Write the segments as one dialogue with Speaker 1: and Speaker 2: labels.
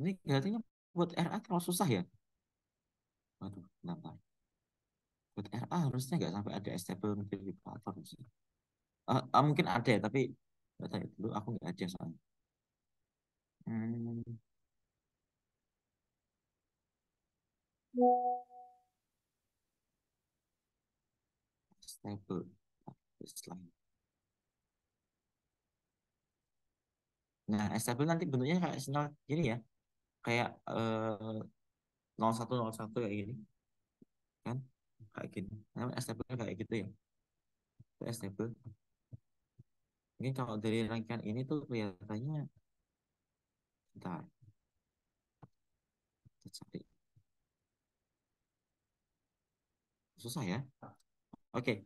Speaker 1: Ini katanya buat RA terlalu susah ya? Waduh, kenapa? Buat RA harusnya nggak sampai ada stable multiplikator sih. Uh, uh, mungkin ada ya, tapi nggak tahu dulu aku nggak ada soalnya. Hmm, stable. Nah, stable nanti bentuknya kayak sinyal gini ya. Kayak eh, 0101 kayak gini. Kan? Kayak gini. Nah, stable kayak gitu ya. Itu stable. Mungkin kalau dari rangkaian ini tuh kelihatannya cari. Susah ya. Oke.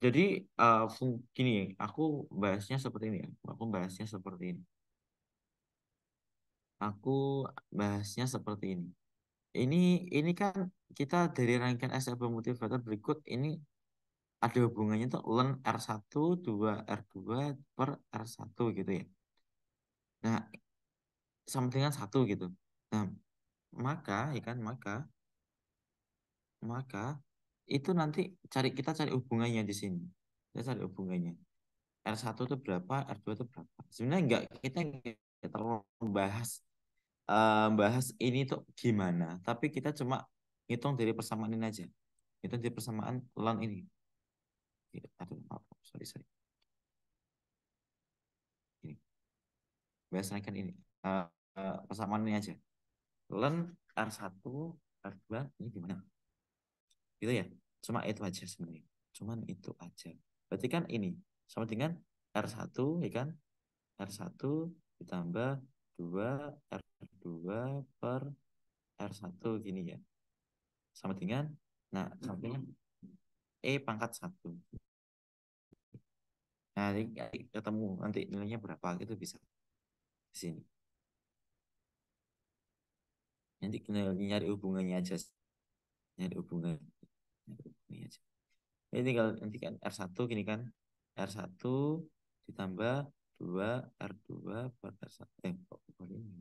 Speaker 1: Jadi uh, gini, aku bahasnya seperti ini ya. Aku bahasnya seperti ini. Aku bahasnya seperti ini. Ini ini kan kita dari rangkaian SFB motivator berikut ini ada hubungannya tuh ln R1 2 R2 per R1 gitu ya. Nah, sama dengan satu gitu. Nah, maka ya kan maka maka itu nanti cari kita cari hubungannya di sini. Kita cari hubungannya. R1 itu berapa, R2 itu berapa. Sebenarnya enggak kita enggak terlalu membahas eh, bahas ini tuh gimana, tapi kita cuma hitung dari persamaan ini aja. Itu dari persamaan ln ini. Aduh, maaf, sorry, sorry. Ini. Kan ini. Eh, eh, persamaan ini aja. Ln R1, R2 ini gimana? Gitu ya. Cuma itu aja sebenarnya. Cuman itu aja. Berarti kan ini sama dengan R1 ya kan? R1 ditambah 2 R2 per R1 gini ya. Sama dengan nah sama dengan E pangkat 1. Nah, ini ketemu nanti nilainya berapa itu bisa di sini. Nanti nyari hubungannya aja. Nyari hubungan. Nyari hubungannya aja. Ini tinggal nanti kan R1 gini kan. R1 ditambah 2 R2 per R1. Eh, kok ini?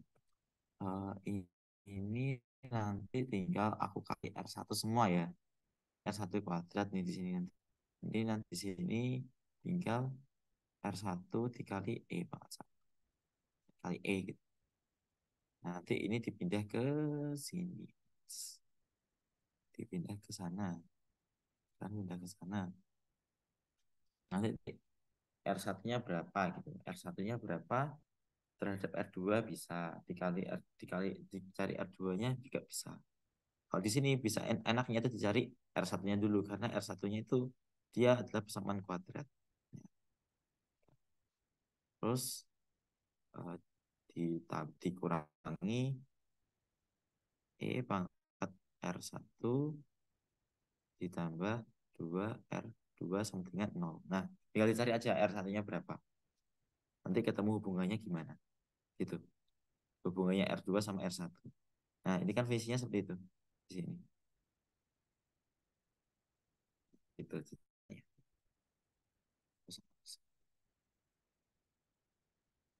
Speaker 1: Uh, ini nanti tinggal aku kali R1 semua ya. R1 kuadrat nih di sini nanti. Ini nanti di sini tinggal R1 dikali E pangkat 1. Kali E gitu. Nah, nanti ini dipindah ke sini. Dipindah ke sana. Kan pindah ke sana. Nanti R1-nya berapa gitu. R1-nya berapa terhadap R2 bisa dikali R, dikali dicari R2-nya juga bisa. Kalau di sini bisa enaknya itu dicari R1-nya dulu karena R1-nya itu dia adalah persamaan kuadrat. Terus uh, dikurangi E pangkat R1 ditambah 2R2 sama dengan 0. Nah, tinggal dicari aja R1-nya berapa. Nanti ketemu hubungannya gimana. Gitu. Hubungannya R2 sama R1. Nah, ini kan visinya seperti itu. Di sini. Itu.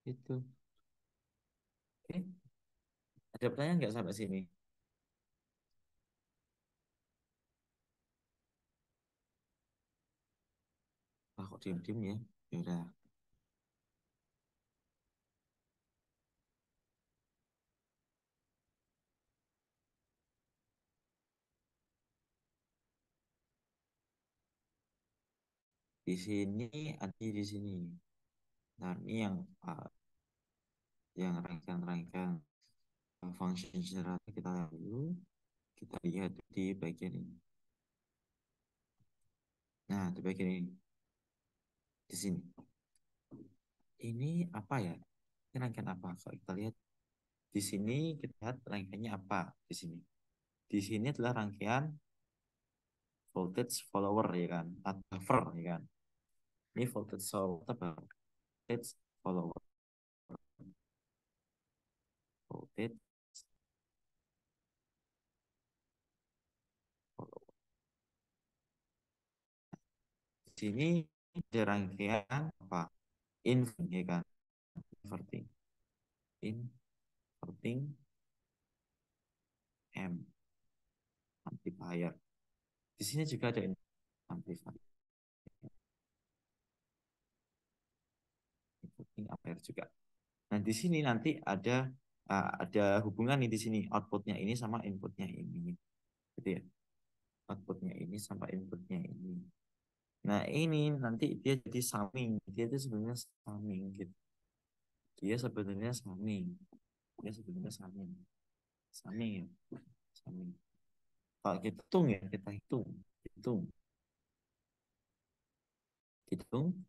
Speaker 1: Itu. Oke. Ada pertanyaan nggak sampai sini? Ah, kok diem-diem ya? Ya udah. Di sini ada di sini. Nah, ini yang uh, yang rangkaian-rangkaian function general kita lihat. Kita lihat di bagian ini. Nah, di bagian ini. Di sini. Ini apa ya? Ini rangkaian apa? Kalau kita lihat di sini kita lihat rangkaiannya apa di sini. Di sini adalah rangkaian voltage follower ya kan, atau buffer ya kan. Ini voltage follower, voltage follower. Voltage follower. Di sini ada rangkaian apa? In ya kan, inverting. In inverting M amplifier. Di sini juga ada amplifier. Inverting ampere juga. Nah, di sini nanti ada uh, ada hubungan nih di sini outputnya ini sama inputnya ini. Gitu ya. Outputnya ini sama inputnya ini. Nah, ini nanti dia jadi summing. Dia itu sebenarnya summing gitu. Dia sebenarnya summing. Dia sebenarnya summing. Summing ya. Summing. Kalau kita hitung ya, kita hitung. Hitung. Hitung.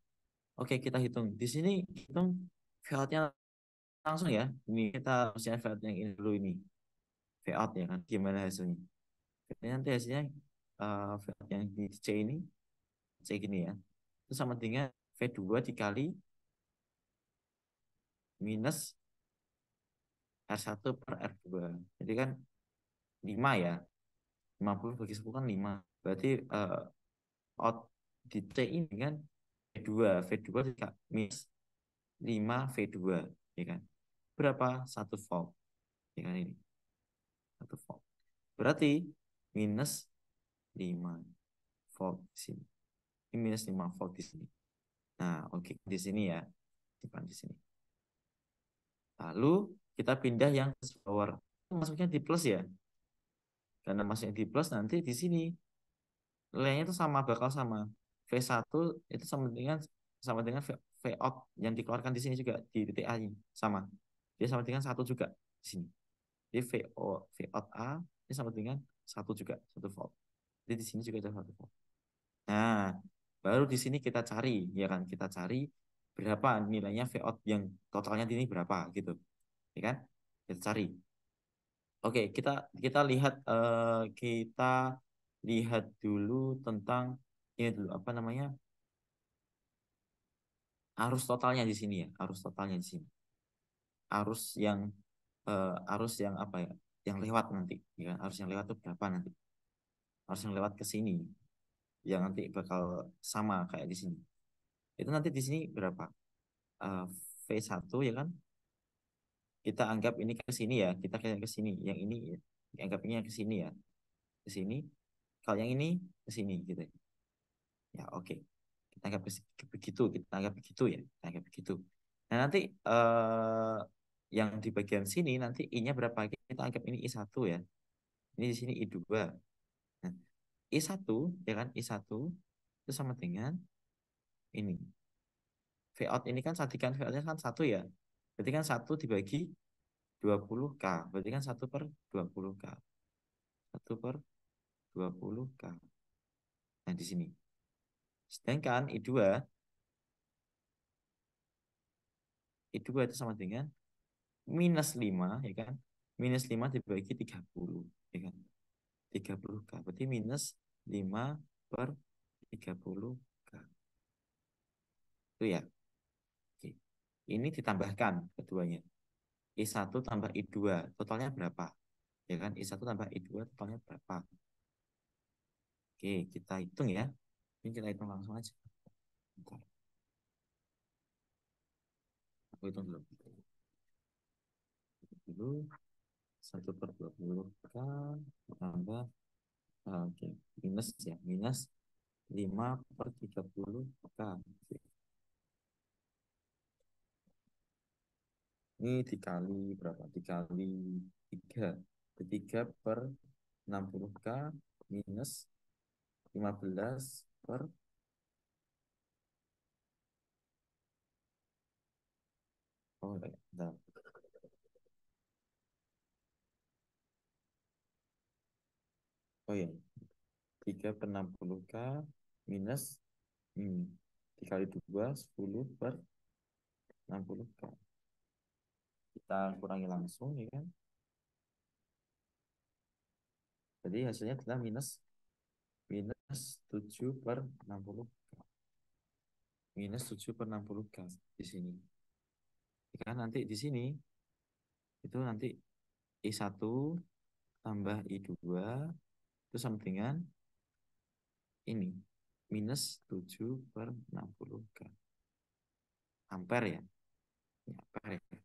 Speaker 1: Oke, kita hitung. Di sini hitung Vout-nya langsung ya. Ini kita mesti Vout yang ini dulu ini. Vout ya kan. Gimana hasilnya? Ini nanti hasilnya uh, Vout yang di C ini C gini ya. Itu sama dengan V2 dikali minus R1 per R2. Jadi kan 5 ya. 50 bagi 10 kan 5. Berarti uh, out di T ini kan V2. V2 dikali minus 5 V2. Ya kan. Berapa? 1 volt. Ya kan ini. 1 volt. Berarti minus 5 volt di sini ini minus 5 volt di sini. Nah, oke okay. di sini ya. Depan di sini. Lalu kita pindah yang power. Masuknya di plus ya. Karena masuknya di plus nanti di sini nilainya itu sama bakal sama. V1 itu sama dengan sama dengan V, v out yang dikeluarkan di sini juga di titik A ini sama. Dia sama dengan satu juga di sini. Jadi VO, V out A ini sama dengan satu juga, satu volt. Jadi di sini juga ada satu volt. Nah, Baru di sini kita cari, ya kan? Kita cari berapa nilainya out yang totalnya ini berapa gitu. Ya kan? Kita cari. Oke, kita kita lihat uh, kita lihat dulu tentang ini dulu apa namanya? Arus totalnya di sini ya, arus totalnya di sini. Arus yang uh, arus yang apa ya? Yang lewat nanti, ya kan? Arus yang lewat itu berapa nanti? Arus yang lewat ke sini yang nanti bakal sama kayak di sini. Itu nanti di sini berapa? Uh, V1 ya kan? Kita anggap ini ke sini ya, kita ke sini. Yang ini anggap ini ke sini ya. Ke sini. Kalau yang ini ke sini gitu. Ya, oke. Okay. Kita anggap begitu, kita anggap begitu ya, kita anggap begitu. Nah, nanti uh, yang di bagian sini nanti I-nya berapa? Kita anggap ini I1 ya. Ini di sini I2. I1 ya kan I1 itu sama dengan ini. V out ini kan satikan V outnya kan satu ya. Berarti kan satu dibagi 20K. Berarti kan satu per 20K. Satu per 20K. Nah di sini. Sedangkan I2 I2 itu sama dengan minus 5 ya kan. Minus 5 dibagi 30 ya kan. 30K. Berarti minus 5 per 30K. Itu ya. Oke. Ini ditambahkan keduanya. I1 tambah I2. Totalnya berapa? Ya kan? I1 tambah I2 totalnya berapa? Oke, kita hitung ya. Ini kita hitung langsung aja. Bentar. Aku hitung dulu. Dulu satu per dua puluh k tambah ah, oke okay. minus ya minus lima per tiga puluh k ini dikali berapa dikali tiga tiga per enam puluh k minus lima belas per Oh, enggak. oh ya. 3 per 60k minus hmm, dikali 2 10 per 60k kita kurangi langsung ya kan? Jadi hasilnya adalah minus 7 per 60k minus 7 per 60k di sini. Kan nanti di sini itu nanti I1 tambah I2 itu sama dengan ini. Minus 7 per 60 K ampere ya, ya ampere ya.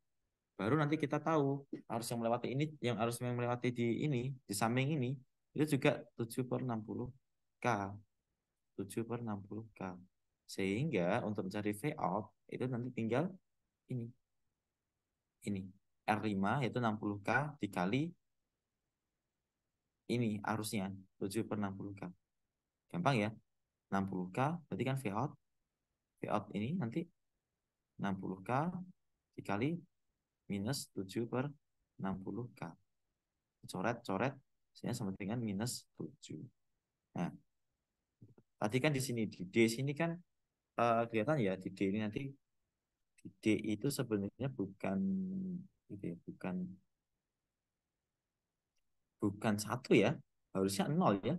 Speaker 1: Baru nanti kita tahu arus yang melewati ini yang arus yang melewati di ini di samping ini itu juga 7 per 60 K. 7 per 60 K. Sehingga untuk mencari V out itu nanti tinggal ini. Ini R5 yaitu 60 K dikali ini arusnya 7 per 60 K. Gampang ya? 60 K berarti kan V out V out ini nanti 60 K dikali minus 7 per 60K. Coret-coret, sehingga sama dengan minus 7. Nah, tadi kan di sini, di D sini kan uh, kelihatan ya, di D ini nanti, di D itu sebenarnya bukan, gitu ya, bukan, bukan satu ya, harusnya nol ya,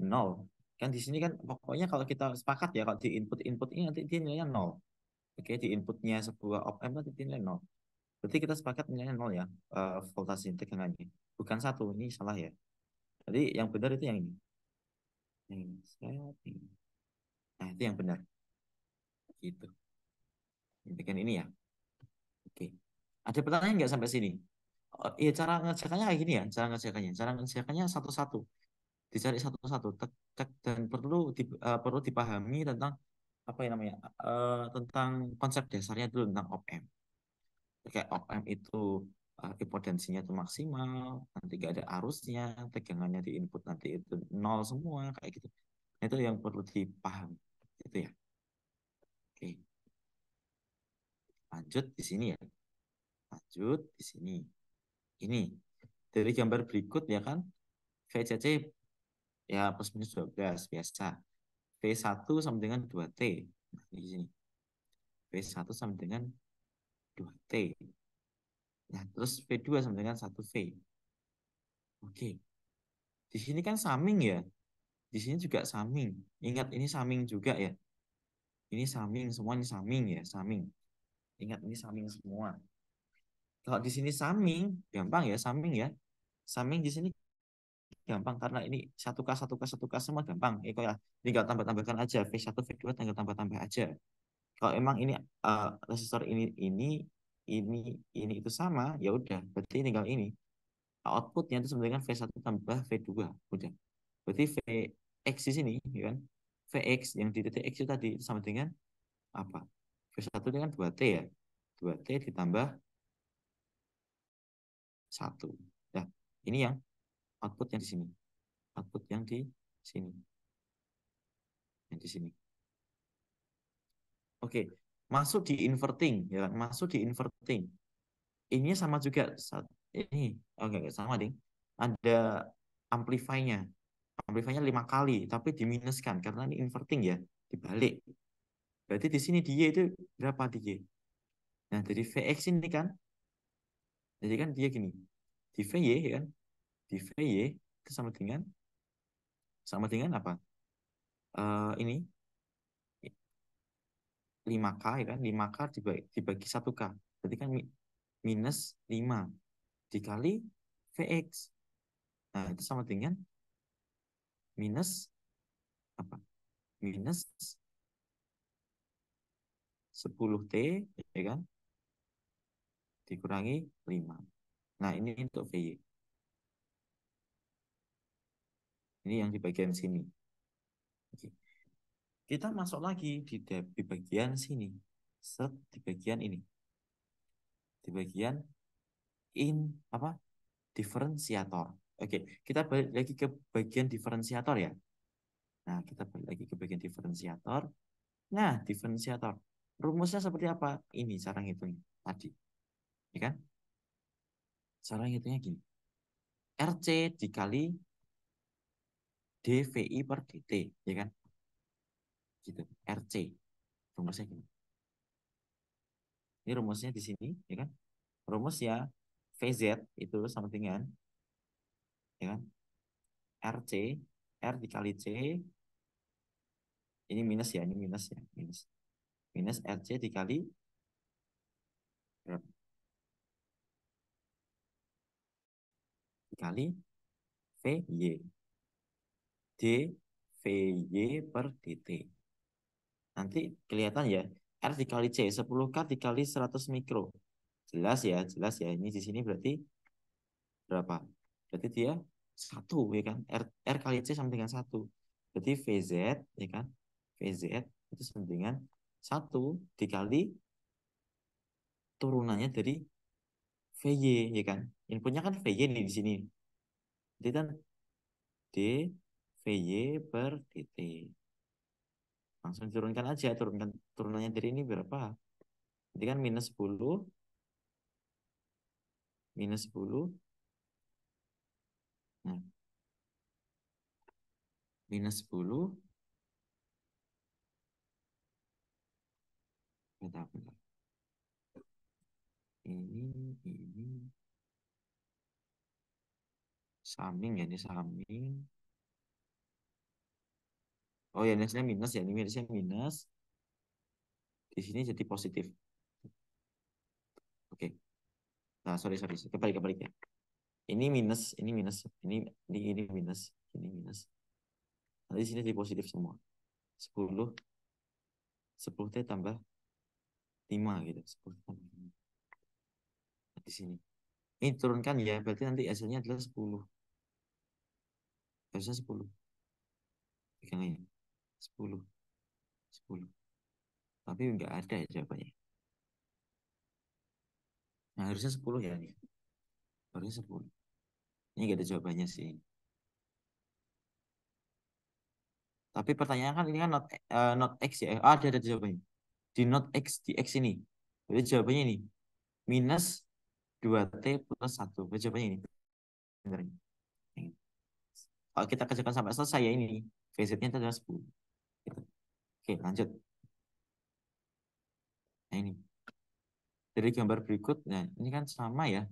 Speaker 1: nol. Kan di sini kan pokoknya kalau kita sepakat ya, kalau di input-input ini nanti dia nilainya nol. Oke, di inputnya sebuah op-amp nanti nilai nol. Berarti kita sepakat nilainya nol ya, uh, voltase tegangannya. Bukan satu, ini salah ya. Jadi yang benar itu yang ini. Nah, itu yang benar. Gitu. Bagian ini ya. Oke. Ada pertanyaan nggak sampai sini? Oh, iya, cara ngerjakannya kayak gini ya. Cara ngerjakannya. Cara ngerjakannya satu-satu. Dicari satu-satu. Dan perlu di, uh, perlu dipahami tentang apa yang namanya uh, tentang konsep dasarnya dulu tentang op amp kayak op amp itu uh, impedansinya itu maksimal, nanti gak ada arusnya, tegangannya di input nanti itu nol semua kayak gitu. Nah, itu yang perlu dipahami, itu ya. Oke. Lanjut di sini ya. Lanjut di sini. Ini dari gambar berikut ya kan, VCC ya plus minus 12 biasa. V1 sama dengan 2T. Nah, di sini. V1 sama dengan 2T. Nah, terus V2 sama dengan 1V. Oke. Di sini kan summing ya. Di sini juga summing. Ingat ini summing juga ya. Ini summing, semua ini summing ya, summing. Ingat ini summing semua. Kalau di sini summing, gampang ya, summing ya. Summing di sini gampang karena ini satu k satu k satu k semua gampang. Eh, ya, tinggal tambah-tambahkan aja V1 V2 tinggal tambah-tambah aja. Kalau emang ini uh, resistor ini ini ini ini itu sama, ya udah. Berarti tinggal ini. Outputnya itu sebenarnya V1 tambah V2. Udah. Berarti Vx di sini, ya kan? Vx yang di titik X itu tadi sama dengan apa? V1 dengan 2T ya. 2T ditambah 1. Nah, ini yang output yang di sini. Output yang di sini. Yang di sini. Oke, masuk di inverting ya, masuk di inverting. Ini sama juga ini oke okay, sama ding. Ada amplify-nya. Lima kali, tapi diminuskan karena ini inverting ya, dibalik. Berarti di sini dia itu berapa dia? Nah, dari Vx ini kan, jadi kan dia gini, di Vy ya kan, di Vy itu sama dengan sama dengan apa? Uh, ini 5K ya kan? 5K dibagi, dibagi 1K berarti kan minus 5 dikali Vx nah itu sama dengan minus apa? Minus 10T ya kan? Dikurangi 5 nah ini untuk Vy ini yang di bagian sini. Oke. Kita masuk lagi di, di bagian sini. Set di bagian ini. Di bagian in apa? diferensiator. Oke, kita balik lagi ke bagian diferensiator ya. Nah, kita balik lagi ke bagian diferensiator. Nah, diferensiator. Rumusnya seperti apa? Ini cara ngitungnya tadi. Ya kan? Cara ngitungnya gini. RC dikali DVI per DT, ya kan? Gitu. RC rumusnya gini. Ini rumusnya di sini ya kan? Rumus ya VZ itu sama dengan ya kan? RC R dikali C. Ini minus ya ini minus ya minus. Minus RC dikali dikali VY VY per DT Nanti kelihatan ya, R dikali C, 10K dikali 100 mikro. Jelas ya, jelas ya. Ini di sini berarti berapa? Berarti dia satu ya kan? R, R kali C sama dengan satu. Berarti VZ ya kan? VZ itu sama dengan satu dikali turunannya dari VY ya kan? Inputnya kan VY nih di sini. Jadi kan D VY per DT. Langsung turunkan aja, turunkan turunannya dari ini berapa? Jadi kan minus 10 minus 10 nah minus 10 bentar, bentar. ini ini samping ya ini samping oh ya minusnya minus ya ini minusnya minus. Di sini jadi positif. Oke. Nah sorry sorry kebalik kebalik ya. Ini minus ini minus ini ini ini minus ini minus. Nanti di sini jadi positif semua. 10 10 t tambah 5 gitu 10 tambah 5. Nah, di sini. Ini turunkan ya berarti nanti hasilnya adalah 10 harusnya 10 pegang aja 10 10 tapi enggak ada ya jawabannya. Nah harusnya 10 ya ini harusnya 10 ini enggak ada jawabannya sih. Tapi pertanyaan kan ini kan not uh, not x ya. Ah, ada ada jawabannya. Di not x di x ini. Jadi jawabannya ini. Minus 2t plus 1 jawabannya ini. Benar ini kalau kita kerjakan sampai selesai ya ini. VZ-nya adalah 10 gitu. Oke lanjut. Nah ini. Dari gambar berikut nah ini kan sama ya.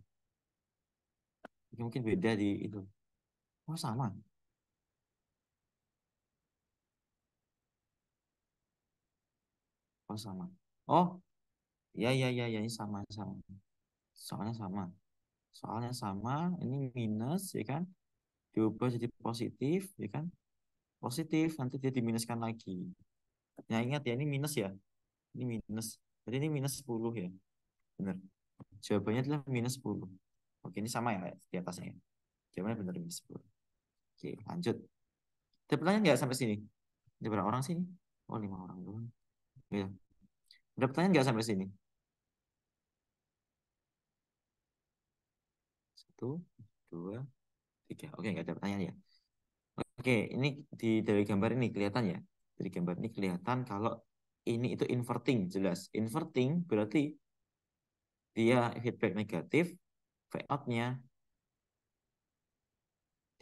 Speaker 1: Mungkin beda di itu. Oh sama. Oh sama. Oh ya ya ya ya ini sama sama. Soalnya sama. Soalnya sama ini minus ya kan? Diubah jadi positif ya kan? Positif nanti dia diminuskan lagi nah ingat ya ini minus ya. Ini minus. Jadi ini minus 10 ya. Benar. Jawabannya adalah minus 10 oke ini sama ya di atasnya ya. jawabannya benar minus 10 oke lanjut. Ada pertanyaan nggak sampai sini? Ada berapa orang sini oh lima orang doang. Ya ada pertanyaan nggak sampai sini? Satu dua tiga. Oke nggak ada pertanyaan ya. Oke ini di dari gambar ini kelihatan ya dari gambar ini kelihatan kalau ini itu inverting jelas. Inverting berarti dia feedback negatif outnya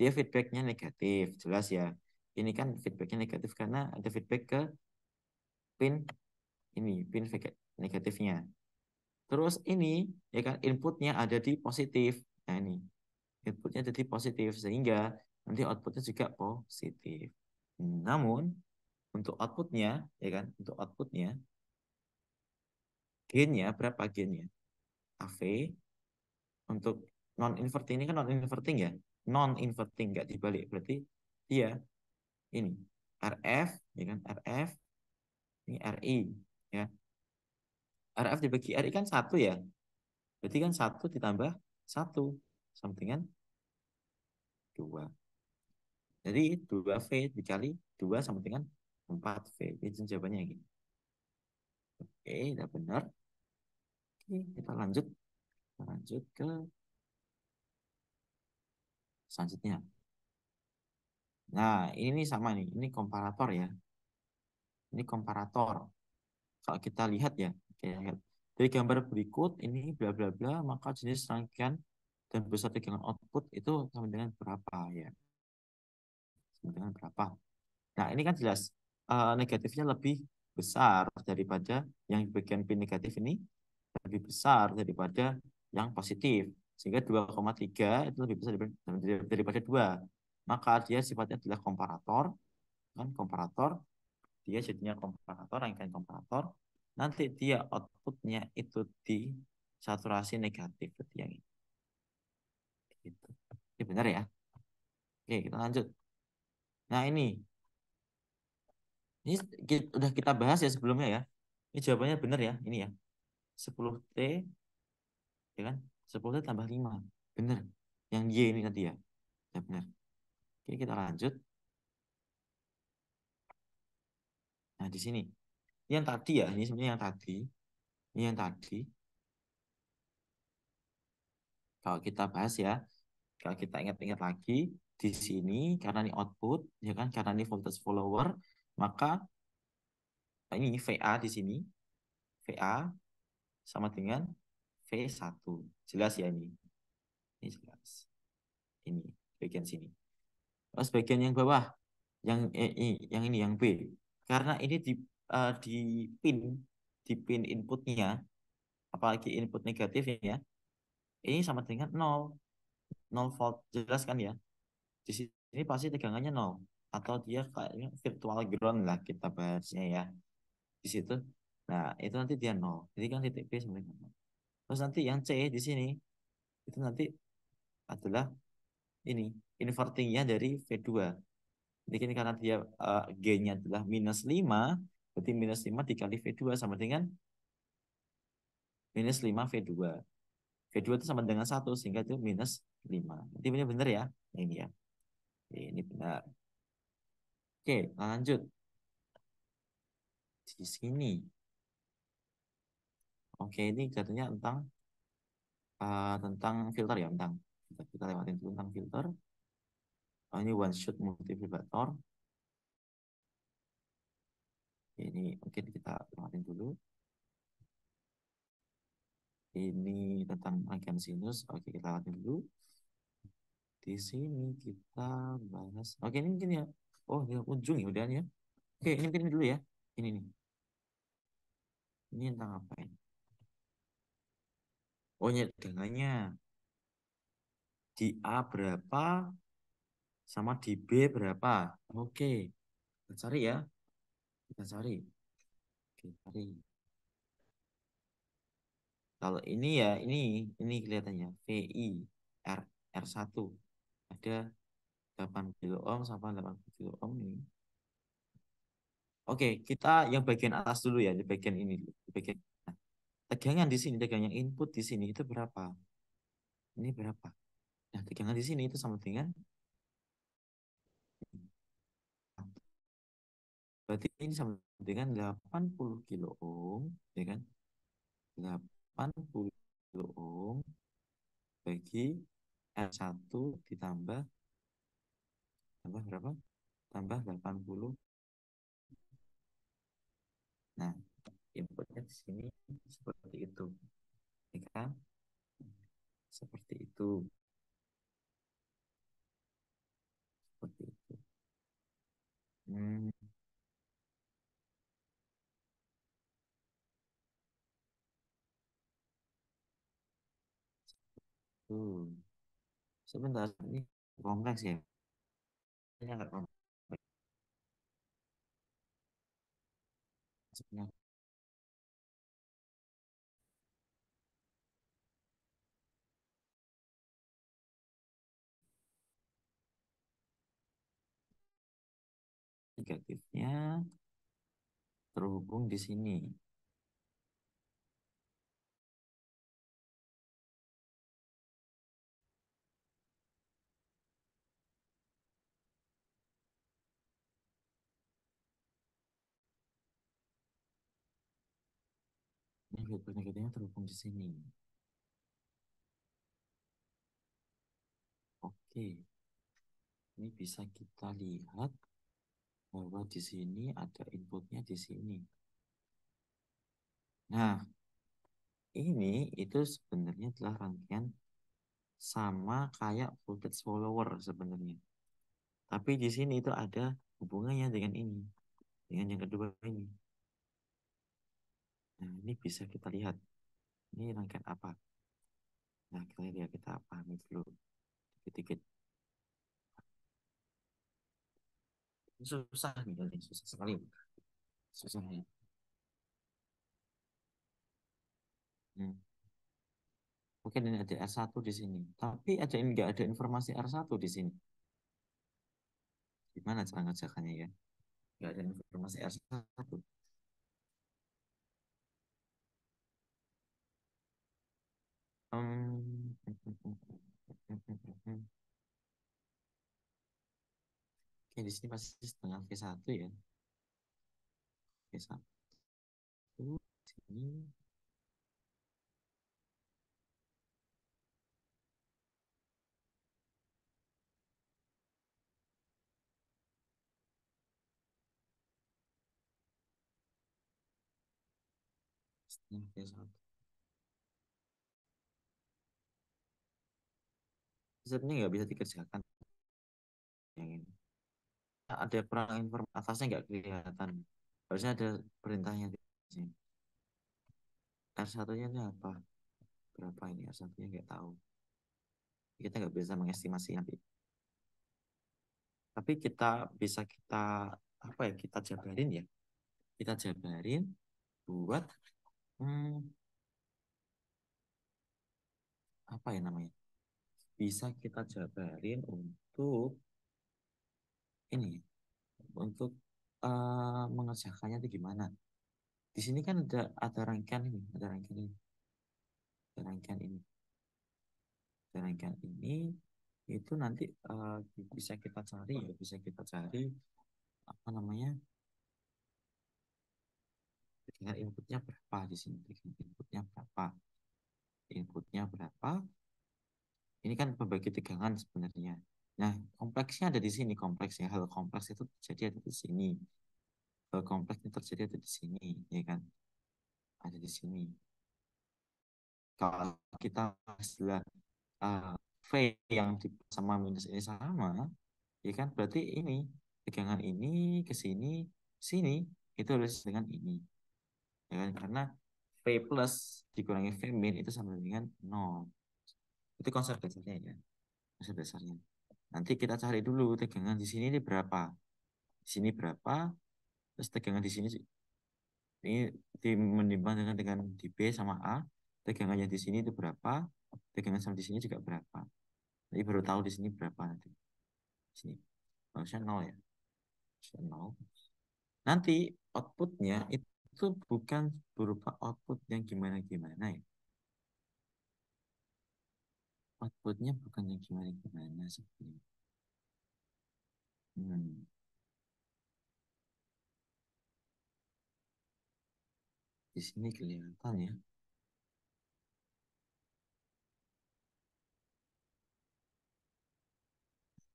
Speaker 1: dia feedbacknya negatif jelas ya. Ini kan feedbacknya negatif karena ada feedback ke pin ini pin negatifnya. Terus ini ya kan inputnya ada di positif. Nah ini. Inputnya jadi positif sehingga nanti outputnya juga positif. Namun untuk outputnya ya kan? Untuk outputnya gainnya berapa gainnya? AV untuk non inverting ini kan non inverting ya? Non inverting nggak dibalik. Berarti dia ini RF ya kan? RF ini RI ya. RF dibagi RI kan satu ya? Berarti kan satu ditambah satu sama dengan 2. Jadi 2V dikali 2 sama dengan 4V. Jadi jawabannya gini. Oke, udah benar. Oke, kita lanjut. Kita lanjut ke selanjutnya. Nah, ini sama nih. Ini komparator ya. Ini komparator. Kalau kita lihat ya, kita lihat. Dari gambar berikut ini bla bla bla, maka jenis rangkaian dan besar tegangan output itu sama dengan berapa ya sama dengan berapa nah ini kan jelas uh, negatifnya lebih besar daripada yang bagian pin negatif ini lebih besar daripada yang positif sehingga 2,3 itu lebih besar daripada 2 maka dia sifatnya adalah komparator kan komparator dia jadinya komparator rangkaian komparator nanti dia outputnya itu di saturasi negatif seperti yang ini Gitu. Ini benar ya. Oke, kita lanjut. Nah, ini. Ini udah kita bahas ya sebelumnya ya. Ini jawabannya benar ya, ini ya. 10T ya kan? 10 tambah 5 bener. Yang Y ini tadi ya. Ya bener. Oke kita lanjut. Nah di sini. Yang tadi ya ini sebenarnya yang tadi. Ini yang tadi. Kalau kita bahas ya kalau kita ingat-ingat lagi di sini karena ini output ya kan? Karena ini voltage follower maka ini VA di sini. VA sama dengan V1 jelas ya ini? Ini jelas. Ini bagian sini. Terus bagian yang bawah. Yang eh, yang ini yang B. Karena ini di uh, di pin di pin inputnya apalagi input negatifnya ini sama dengan 0 0 volt jelas kan ya? Di sini pasti tegangannya 0 atau dia kayaknya virtual ground lah kita bahasnya ya. Di situ. Nah itu nanti dia 0 jadi kan titik B dengan 0 terus nanti yang C di sini itu nanti adalah ini invertingnya dari V2 jadi karena dia uh, G-nya adalah minus 5 berarti minus 5 dikali V2 sama dengan minus 5 V2 V2 itu sama dengan 1 sehingga itu minus 5 Nanti benar-benar ya ini ya. Ini benar oke lanjut. Di sini. Oke ini katanya tentang uh, tentang filter ya tentang kita, lewatin dulu tentang filter. Oh, ini one shot multivibrator ini mungkin kita lewatin dulu. Ini tentang rangkaian sinus. Oke kita lewatin dulu. Di sini kita bahas oke ini mungkin ya oh ya ujung ya udah ya. Oke ini mungkin dulu ya. Ini nih. Ini tentang apa ini? Oh ini dengannya di A berapa sama di B berapa? Oke kita cari ya. Kita cari. Oke cari. Kalau ini ya ini ini kelihatannya. VI R R1 ada 8 kilo ohm sama 8 kilo ohm ini. Oke, kita yang bagian atas dulu ya, di bagian ini. Di bagian tegangan di sini, tegangan input di sini itu berapa? Ini berapa? Nah, tegangan di sini itu sama dengan berarti ini sama dengan 80 kilo ohm, ya kan? 80 kilo ohm bagi R1 ditambah tambah berapa? Tambah 80. Nah, inputnya di sini seperti itu. Ya kan? Seperti itu. Seperti itu. Hmm. Sebentar, ini kompleks ya. Sebenarnya. Negatifnya terhubung di sini. Negatif negatifnya terhubung di sini. Oke. Ini bisa kita lihat bahwa di sini ada inputnya di sini. Nah, ini itu sebenarnya adalah rangkaian sama kayak voltage follower sebenarnya. Tapi di sini itu ada hubungannya dengan ini, dengan yang kedua ini. Nah, ini bisa kita lihat. Ini rangkaian apa? Nah, kita lihat kita pahami dulu dikit-dikit. Susah nih, susah sekali. Susah ya. Hmm. Oke, ini ada R1 di sini. Tapi ada ini enggak ada informasi R1 di sini. Gimana cara ngerjakannya ya? Enggak ada informasi R1. Hmm, Oke, di sini pasti setengah V1 ya. V1 sini setengah V1. Ini nggak bisa dikerjakan yang ini. Ada perang informasi atasnya nggak kelihatan. Harusnya ada perintahnya sini. R1-nya ini apa? Berapa ini R1-nya nggak tahu. Kita nggak bisa mengestimasi nanti. Tapi kita bisa kita apa ya? Kita jabarin ya. Kita jabarin buat hmm, apa ya namanya? Bisa kita jabarin untuk ini untuk uh, mengerjakannya itu gimana? Di sini kan ada ada rangkaian ini, ada rangkaian ini, ada rangkaian ini, ada rangkaian ini itu nanti uh, bisa kita cari ya, bisa kita cari apa namanya? Dengan inputnya berapa di sini? Dengan inputnya berapa? Inputnya berapa? Ini kan pembagi tegangan sebenarnya. Nah, kompleksnya ada di sini kompleksnya. Hal kompleks itu terjadi ada di sini. Hal kompleks itu terjadi ada di sini, ya kan? Ada di sini. Kalau kita sudah uh, V yang sama minus ini sama, ya kan? Berarti ini tegangan ini ke sini, sini itu harus dengan ini, ya kan? Karena V plus dikurangi V min itu sama dengan nol. Itu konsep dasarnya ya, konsep dasarnya. Nanti kita cari dulu tegangan di sini ini berapa. Di sini berapa. Terus tegangan di sini ini menimbang dengan di B sama A. Tegangan yang di sini itu berapa. Tegangan sama di sini juga berapa. Jadi baru tahu di sini berapa nanti. Sini. Harusnya nol ya. Nol. Nanti outputnya itu bukan berupa output yang gimana-gimana ya outputnya bukannya gimana-gimana sebenarnya. Hmm. Di sini kelihatan ya.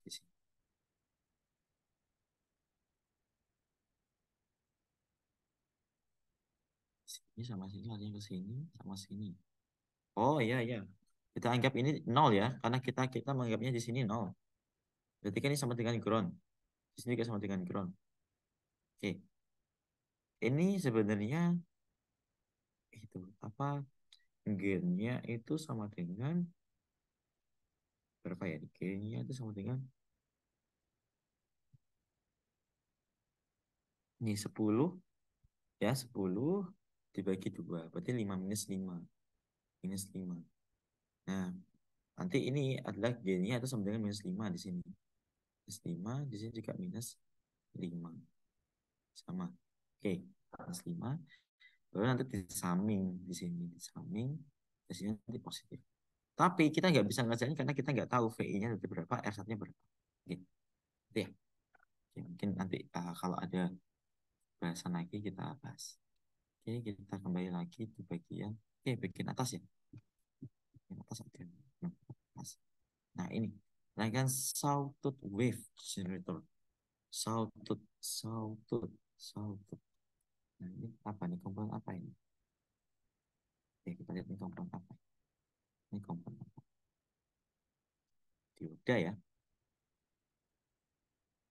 Speaker 1: Di sini. Sini sama sini ada yang ke sini sama sini. Oh iya iya. Kita anggap ini nol ya, karena kita kita menganggapnya di sini nol. Berarti kan ini sama dengan ground. Di sini juga sama dengan ground. Oke. Ini sebenarnya itu apa gennya itu sama dengan berapa ya? Gennya itu sama dengan ini 10 ya 10 dibagi dua berarti 5 minus 5 minus 5 Nah, nanti ini adalah G-nya itu sama dengan minus 5 di sini. Minus 5, di sini juga minus 5. Sama. Oke, minus 5. Lalu nanti disaming di sini. Disaming, di sini nanti positif. Tapi kita nggak bisa ngerjain karena kita nggak tahu VI-nya nanti berapa, R1-nya berapa. Oke. Oke. Ya. Oke, mungkin nanti uh, kalau ada bahasan lagi kita bahas. Oke, kita kembali lagi di bagian, oke, bagian atas ya atas ada atas. Nah ini rangkaian sawtooth wave generator. Sawtooth, sawtooth, sawtooth. Nah ini apa nih komponen apa ini? Oke kita lihat ini komponen apa. Ini komponen apa? Dioda ya.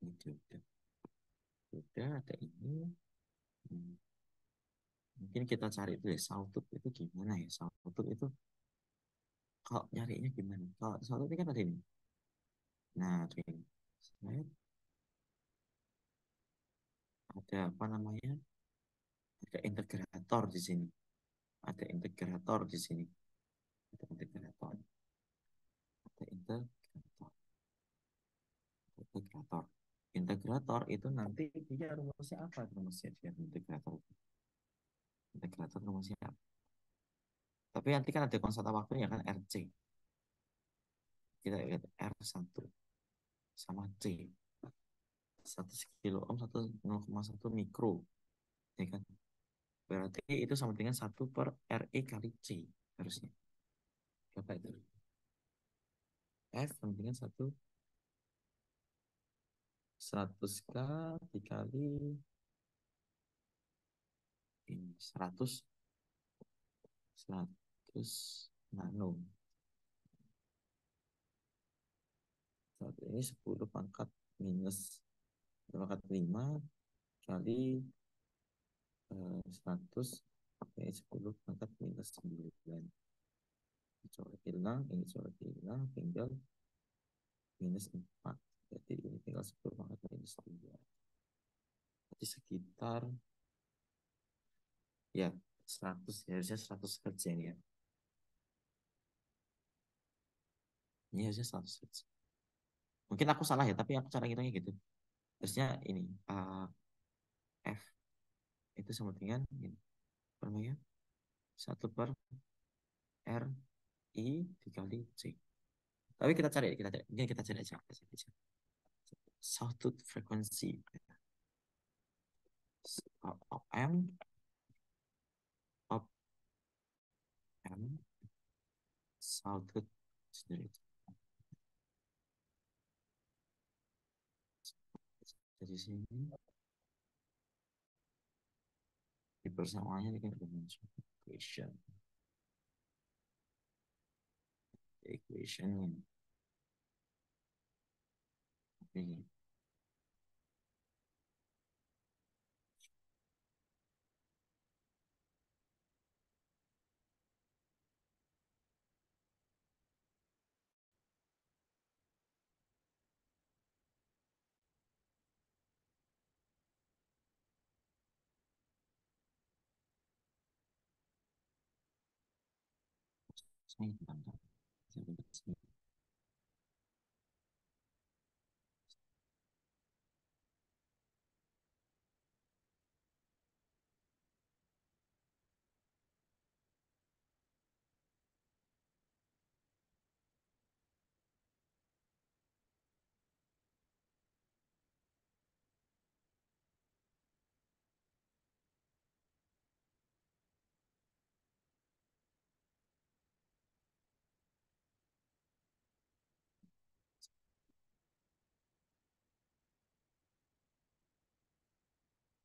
Speaker 1: Ini dioda. Dioda ada ini. Hmm. Mungkin kita cari itu ya sawtooth itu gimana ya? Sawtooth itu kalau nyarinya gimana? Kalau soal ini kan ada ini. Nah slide ada apa namanya? Ada integrator di sini. Ada integrator di sini. Ada integrator. Ada integrator. Integrator. Integrator itu nanti dia rumusnya apa? Rumusnya dia integrator. Integrator rumusnya apa Tapi nanti kan ada konstanta waktunya kan RC. Kita lihat R1 sama C. 1 kilo ohm, 0,1 mikro. Ya kan? Berarti itu sama dengan 1 per RE kali C harusnya. Berapa itu? F sama dengan 1 100K dikali ini 100 100 nano saat ini 10 pangkat minus pangkat 5 kali eh, 100 ini 10 pangkat minus 9 coret hilang ini coret hilang tinggal minus 4 jadi ini tinggal 10 pangkat minus 2 jadi sekitar ya 100 ya harusnya 100 Hz ini ya ini harusnya 100 Hz mungkin aku salah ya tapi aku cara ngitungnya gitu harusnya ini uh, F itu sama dengan ini namanya satu per R I dikali C tapi kita cari kita cari ini kita cari aja, kita cari aja. sawtooth frequency M M sawtooth sendiri dari sini di persamaannya ini kan dengan equation. Equation ini saya tidak saya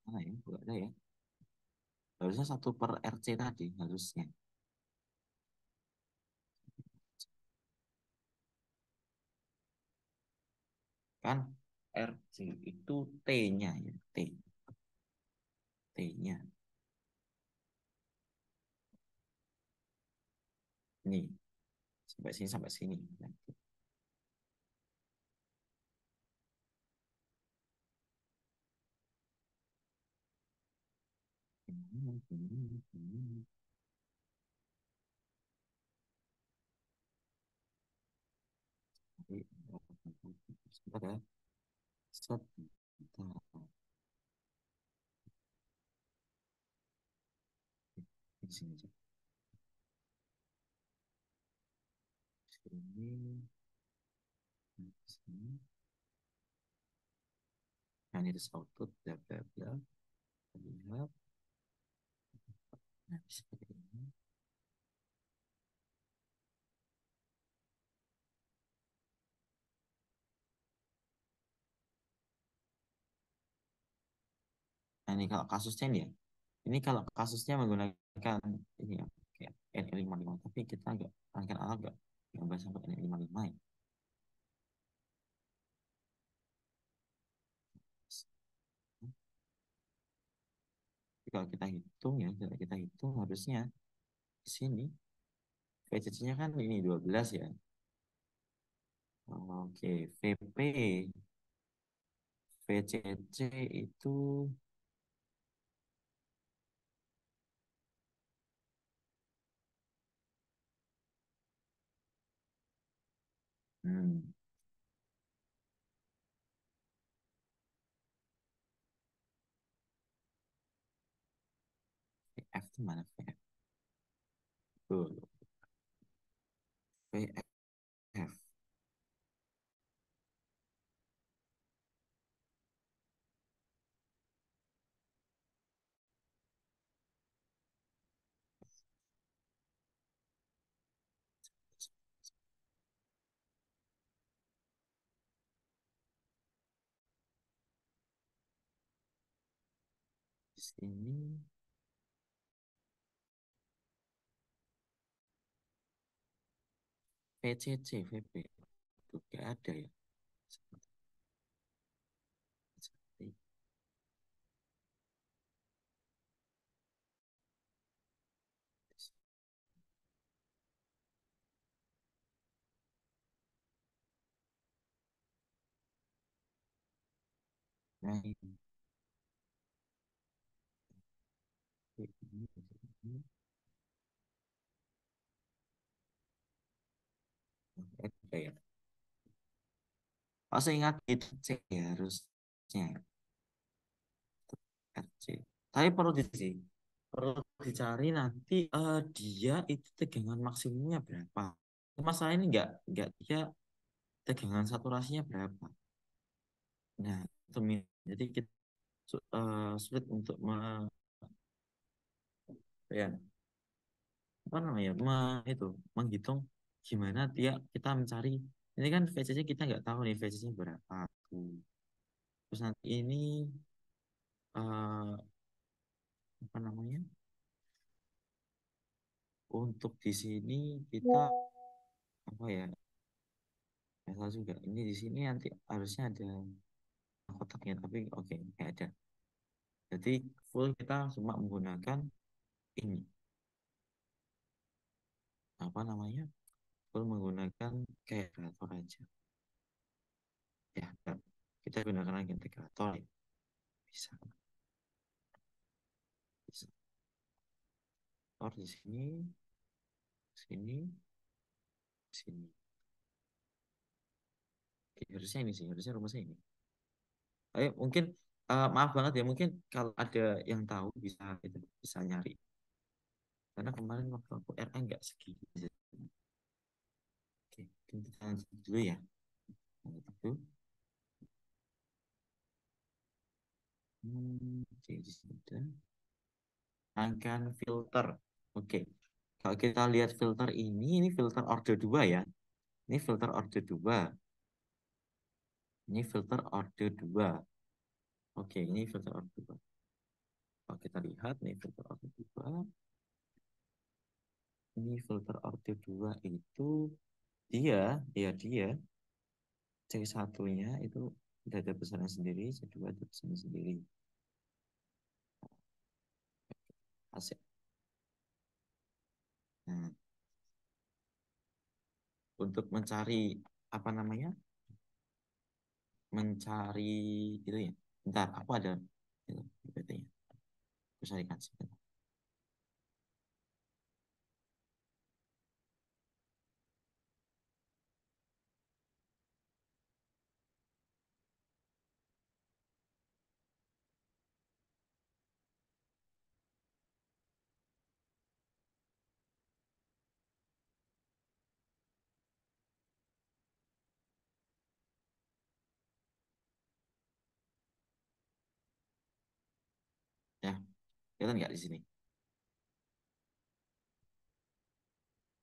Speaker 1: mana ya? Enggak ada ya. Harusnya satu per RC tadi harusnya. Kan RC itu T-nya ya T. T-nya. Ini sampai sini sampai sini sebentar ya sebentar di sini aja sini sini nah ini output bla bla bla lihat nah ini kalau kasusnya ini ya. Ini kalau kasusnya menggunakan ini ya, kayak N55, tapi kita nggak rangkaian alat nggak nggak sampai N55 ya. Kalau kita hitung ya, kalau kita hitung harusnya di sini VCC-nya kan ini 12 ya. Oke, VP VCC itu Hmm. F itu mana F? Tuh. PF di sini PCC VP itu gak ada ya. Nah ini ini. ada ya Oh, ingat itu C ya harusnya RC. Tapi perlu di perlu dicari nanti eh, dia itu tegangan maksimumnya berapa. Masalah ini enggak enggak dia tegangan saturasinya berapa. Nah, itu jadi kita su- eh, sulit untuk me, ya apa namanya me- itu menghitung gimana dia kita mencari ini kan VCC kita nggak tahu nih VCC berapa. Terus nanti ini eh, apa namanya? Untuk di sini kita apa ya? Tahu juga. Ini di sini nanti harusnya ada kotaknya tapi oke nggak ada. Jadi full kita cuma menggunakan ini. Apa namanya full menggunakan generator aja. Ya kita gunakan lagi integrator ya. Bisa. Bisa. Or di sini sini sini. Oke, harusnya ini sih harusnya rumusnya ini Ayo, mungkin eh, maaf banget ya mungkin kalau ada yang tahu bisa itu bisa nyari. Karena kemarin waktu aku RA nggak segini kita lanjut dulu ya. Lanjut dulu hmm, oke ada rangkaian filter. Oke kalau kita lihat filter ini ini filter order 2 ya. Ini filter order 2 ini filter order 2 oke ini filter order 2 kalau kita lihat nih filter order 2 ini filter order 2 itu dia ya dia. C1 nya itu udah ada pesanan sendiri C2 ada pesanan sendiri. Asik. Nah, untuk mencari apa namanya? Mencari itu ya. Bentar aku ada itu PT-nya aku carikan sebentar ya kelihatan nggak di sini?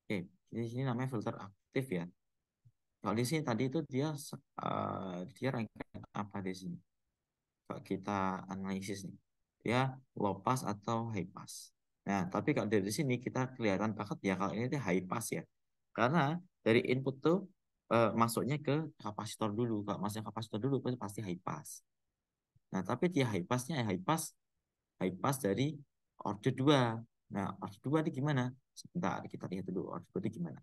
Speaker 1: Oke di sini namanya filter aktif ya. Kalau di sini tadi itu dia eh, dia rangkaian apa di sini? Kalau kita analisis nih dia low pass atau high pass? Nah tapi kalau dari sini kita kelihatan banget ya kalau ini tuh high pass ya. Karena dari input tuh eh, masuknya ke kapasitor dulu. Kalau masuknya kapasitor dulu pasti high pass. Nah tapi dia high passnya high pass high pass dari order 2 nah order 2 ini gimana? Sebentar kita lihat dulu order 2 ini gimana.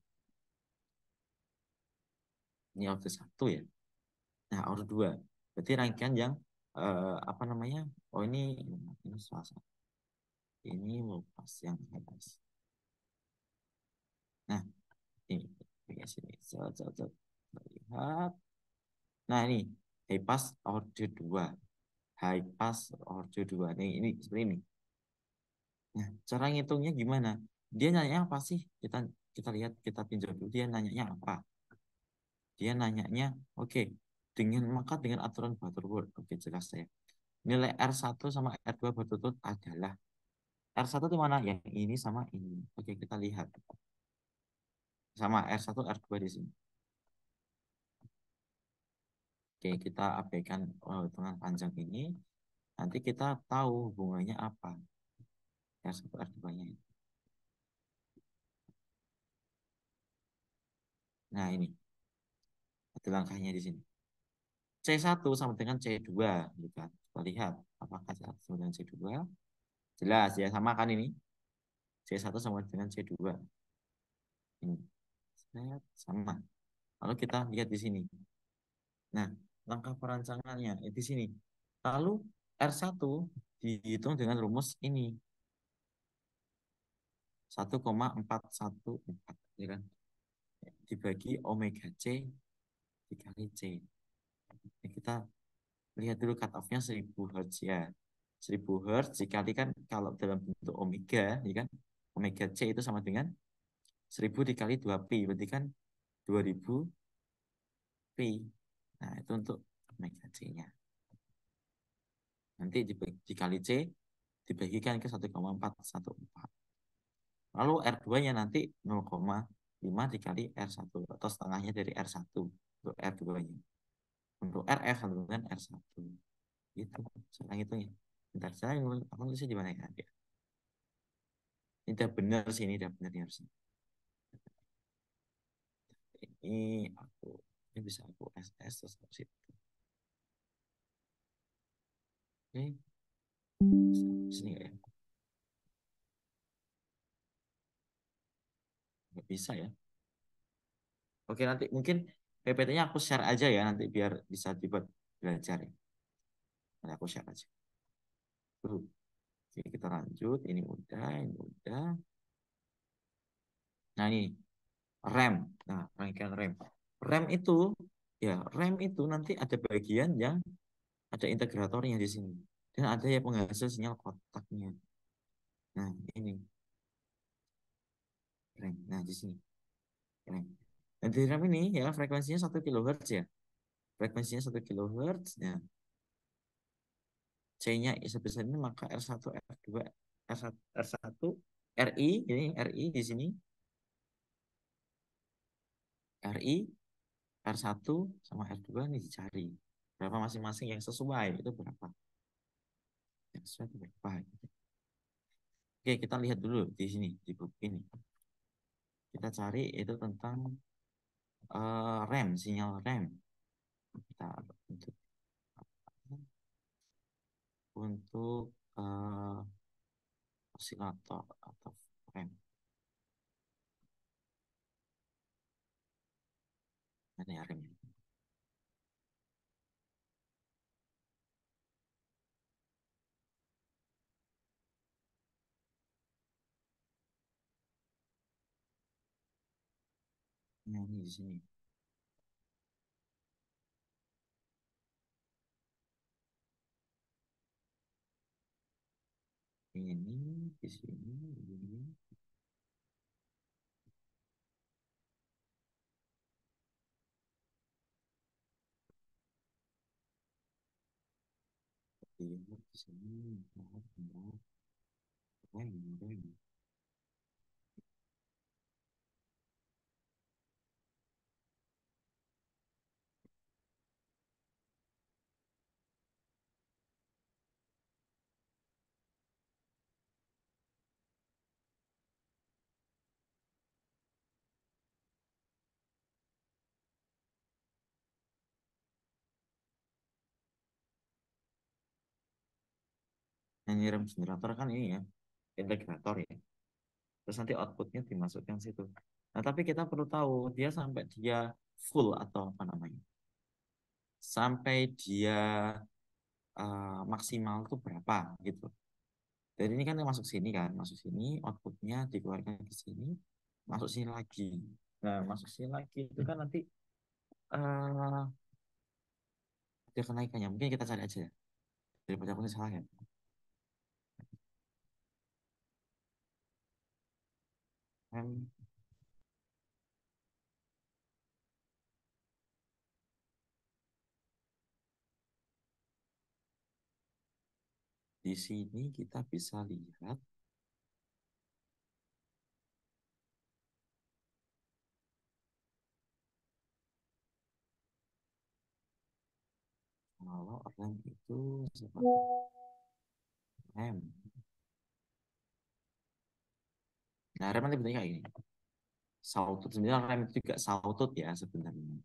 Speaker 1: Ini order 1 ya. Nah order 2 berarti rangkaian yang eh, apa namanya? Oh ini ini salah satu. Ini low pass yang pass nah ini ini sini. Set, set. Kita lihat. Nah ini high pass order 2 high pass order 2 nih ini seperti ini nah cara ngitungnya gimana? Dia nanya apa sih? Kita kita lihat kita pinjam dulu. Dia nanyanya apa? Dia nanyanya oke okay, dengan maka dengan aturan Butterworth. Oke okay, jelas saya nilai R1 sama R2 berturut adalah R1 itu mana? Yang ini sama ini. Oke okay, kita lihat. Sama R1 R2 di sini oke kita abaikan oh, hitungan panjang ini nanti kita tahu hubungannya apa R1 R2 nya itu Nah, ini. Ada langkahnya di sini. C1 sama dengan C2. Gitu kan. Kita lihat apakah C1 sama dengan C2. Jelas ya, sama kan ini. C1 sama dengan C2. Ini. Sama. Lalu kita lihat di sini. Nah, langkah perancangannya eh, di sini. Lalu R1 dihitung dengan rumus ini. 1,414 ya kan dibagi omega C dikali C. Ini kita lihat dulu cut off-nya 1000 Hz ya. 1000 Hz dikalikan kalau dalam bentuk omega, ya kan? Omega C itu sama dengan 1000 dikali 2pi, berarti kan 2000 pi. Nah, itu untuk omega C-nya. Nanti dikali C dibagikan ke 1,414. Lalu R2-nya nanti 0, 5 dikali R1 atau setengahnya dari R1 untuk R2-nya. Untuk RF dengan R1. Gitu. Saya hitungnya. Bentar, saya aku nulisnya di mana ya? ya. Ini udah benar sih, ini udah benar ya harusnya. Ini aku, ini bisa aku SS terus aku situ. Oke. Sini ya? nggak bisa ya oke nanti mungkin PPT-nya aku share aja ya nanti biar bisa dibuat belajar ya nanti aku share aja Tuh. oke kita lanjut ini udah ini udah nah ini RAM nah rangkaian RAM RAM itu ya RAM itu nanti ada bagian yang ada integratornya di sini dan ada yang penghasil sinyal kotaknya nah ini Keren. Nah, di sini. Keren. Dan di RAM ini ya frekuensinya 1 kHz ya. Frekuensinya 1 kHz. Ya. C-nya sebesar ini maka R1, R2, R1, R1, RI, ini RI di sini. RI, R1 sama R2 ini dicari. Berapa masing-masing yang sesuai itu berapa? Yang sesuai itu berapa? Oke, kita lihat dulu di sini di buku ini kita cari itu tentang uh, rem sinyal rem kita untuk untuk uh, osilator atau rem ini ya Nah, ini di sini. Ini di sini, ini. Lihat di sini, benar, Yang nyiram generator kan ini ya, integrator ya. Terus nanti outputnya dimasukkan situ. Nah, tapi kita perlu tahu dia sampai dia full atau apa namanya. Sampai dia uh, maksimal itu berapa gitu. Jadi ini kan masuk sini kan, masuk sini, outputnya dikeluarkan ke sini, masuk sini lagi. Nah, masuk sini lagi itu kan nanti uh, ada kenaikannya. Mungkin kita cari aja ya. Daripada aku salah ya. Hmm. Di sini kita bisa lihat kalau rem itu seperti M. Nah, rem nanti bentuknya kayak gini. Sawtut sebenarnya rem itu juga sawtut ya sebenarnya.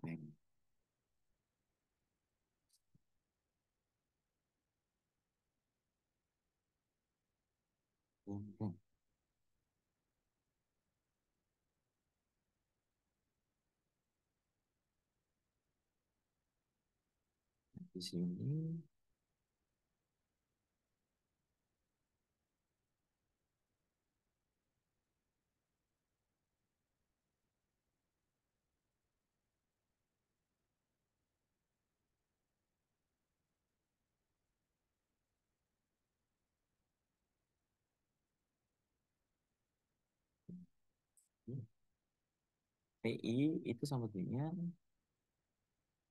Speaker 1: Rem. Di sini PI itu sama dengan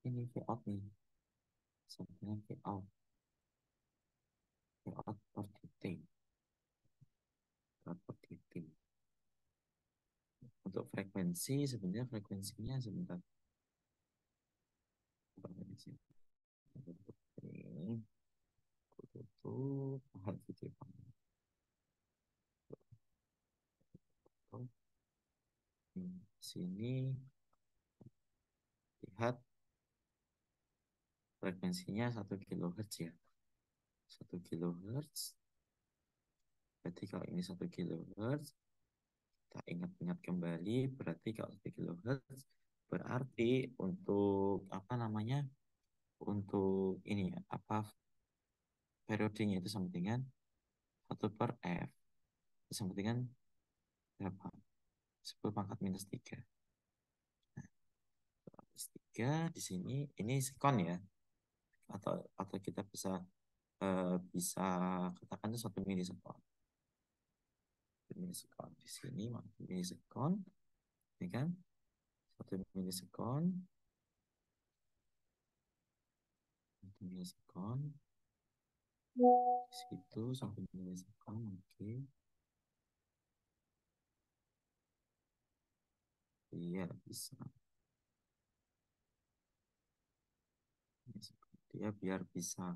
Speaker 1: ini V out nih. Sama dengan V out. V out per titik. Per titik. Untuk frekuensi sebenarnya frekuensinya sebentar. Frekuensi. Ini tutup hal video sini lihat frekuensinya 1 kHz ya. 1 kHz berarti kalau ini 1 kHz kita ingat-ingat kembali berarti kalau 1 kHz berarti untuk apa namanya untuk ini ya apa periodenya itu sama dengan 1 per F. Sama dengan berapa 10 pangkat minus 3 nah, minus 3 di sini ini sekon ya. Atau atau kita bisa uh, bisa katakan itu satu milisekon milisekon di sini milisekon ini kan? Satu milisekon satu milisekon situ satu milisekon oke. okay. Iya bisa. Dia biar bisa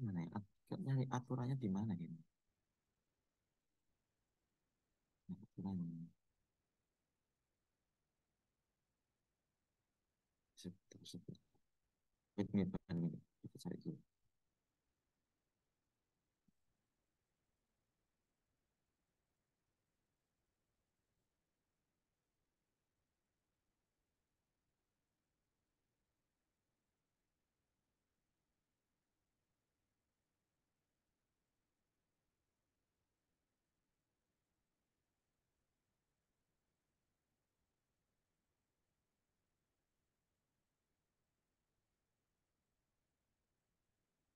Speaker 1: mana ya nyari aturannya di mana ini aturannya sebentar sebentar wait minute wait minute kita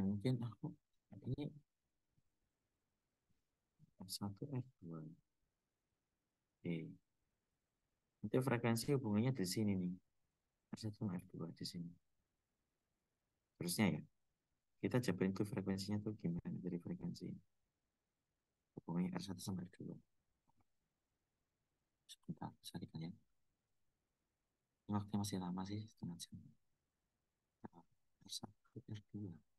Speaker 1: Ya, mungkin aku ini F1 F2 Oke. Nanti frekuensi hubungannya di sini nih. F1 sama F2 di sini. Terusnya ya. Kita jabarin tuh frekuensinya tuh gimana dari frekuensi. Hubungannya R1 sama R2 sebentar cari kalian ini waktunya masih lama sih setengah jam. R1 R2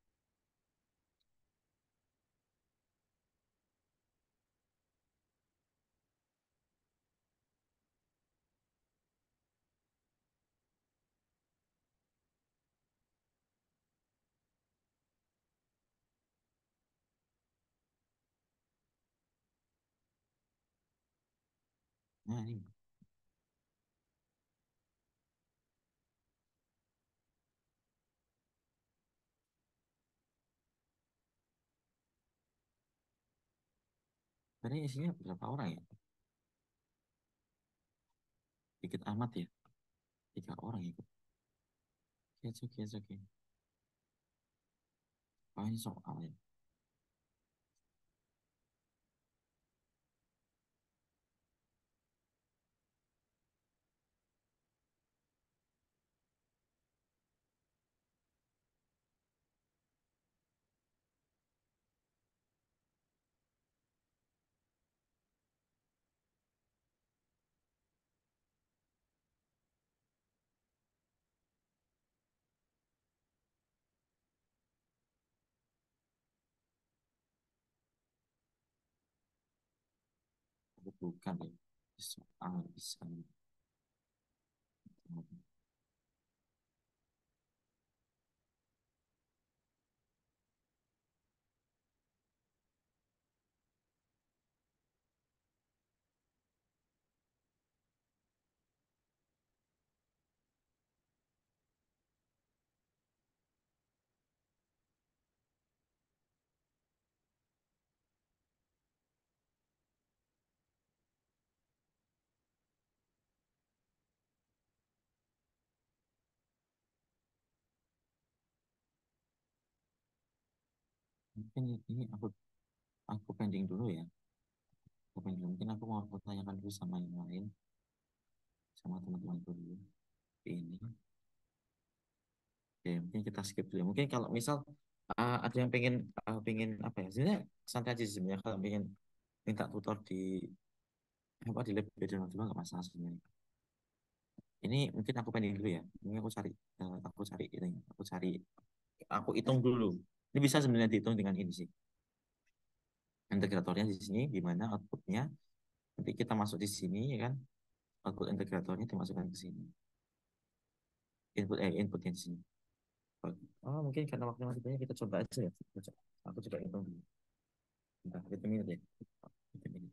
Speaker 1: Nah, Tadi isinya berapa orang ya? Dikit amat ya. Tiga orang ikut. Oke, oke, oke. Oh, ini soal ya. Bukan ya. Soal bisa. Mungkin ini aku aku pending dulu ya. Aku pending. Mungkin aku mau pertanyakan dulu sama yang lain. Sama teman-teman dulu. Ini. Oke, mungkin kita skip dulu. ya. Mungkin kalau misal uh, ada yang pengen uh, pengen apa ya? Sebenarnya santai aja sebenarnya kalau pengen minta tutor di apa di lab beda juga nggak masalah sebenarnya. Ini mungkin aku pending dulu ya. Ini aku cari uh, aku cari ini, aku cari aku hitung dulu. Ini bisa sebenarnya dihitung dengan ini sih. Integratornya di sini, di mana outputnya. Nanti kita masuk di sini, ya kan? Output integratornya dimasukkan ke sini. Input eh inputnya di sini. Oh, mungkin karena waktu masih banyak kita coba aja ya. Aku coba hitung dulu. Bentar, itu minit ya. Itu minit.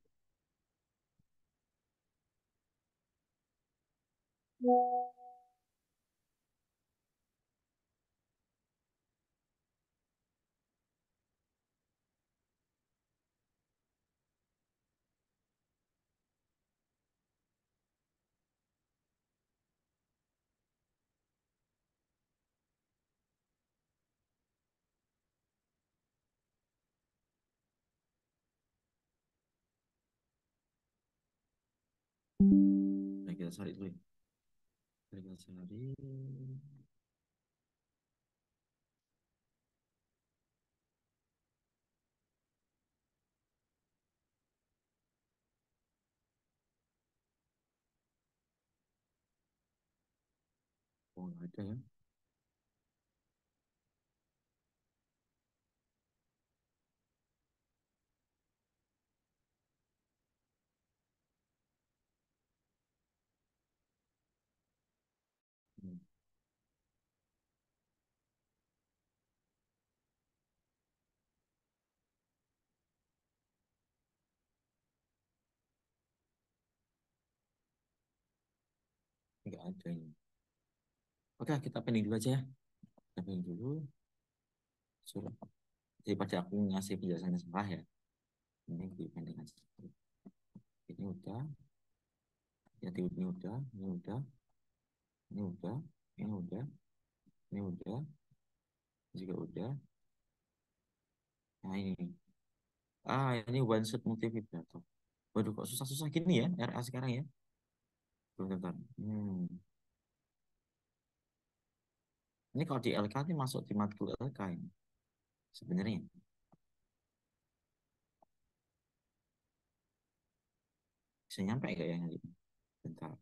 Speaker 1: Kita cari dulu ya. Kita cari. Oh, ada ya. Hmm. Nggak ada ini. Oke, kita pending dulu aja ya. Kita pending dulu. Suruh. Daripada aku ngasih penjelasannya salah ya. Ini dipending aja. Ini udah. Ya, ini udah. Ini udah. Ini udah. Ini udah. Ini udah. Juga udah. Nah, ini. Ah, ini one shot multivibrator. Waduh, kok susah-susah gini ya RA sekarang ya? Bentar, Hmm. Ini kalau di LK ini masuk di matkul LK ini. Sebenarnya. Bisa nyampe gak ya? Bentar.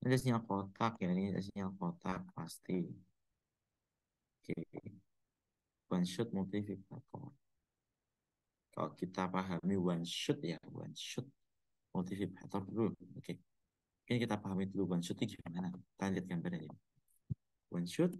Speaker 1: Ini ada sinyal kotak ya. Ini ada sinyal kotak pasti. Oke. One shot multivibrator. Kalau kita pahami one shot ya, one shot multivibrator dulu. Oke. Ini kita pahami dulu one shot itu gimana. Kita lihat gambarnya ya. One shot